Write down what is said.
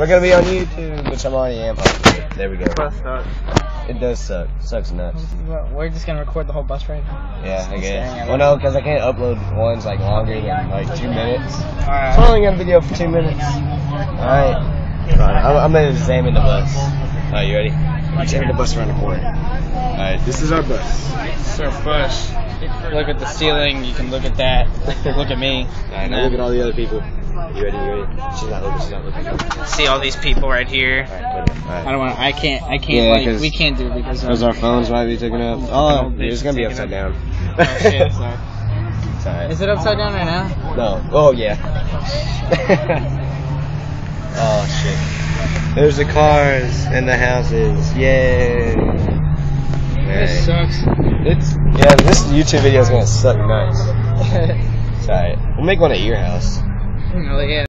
we're gonna be on YouTube, which I'm already am. Oh, there we go. Bus sucks. It does suck. Sucks nuts. We're just gonna record the whole bus ride. Yeah, I guess. Well, no, because I can't upload ones like longer than like two minutes. Alright. So I only got a video for two minutes. Alright. I'm, I'm gonna examine the bus. Alright, you ready? Examine the bus around the corner. Alright, this is our bus. It's our bus. Look at the ceiling. You can look at that. Look at me. Alright, now look at all the other people. You ready? You ready? She's not looking. She's not looking. See all these people right here. All right, all right. I don't want. I can't. I can't. Yeah, like 'cause- we can't do it because. Because our phones might be taken up. Oh, it's gonna be upside down. Oh, shit, so- It's. Is it upside down right now? No. Oh yeah. oh shit. There's the cars and the houses. Yay. This Alright. sucks. It's yeah. This YouTube video is gonna suck nuts. It's alright. We'll make one at your house. Really, yeah.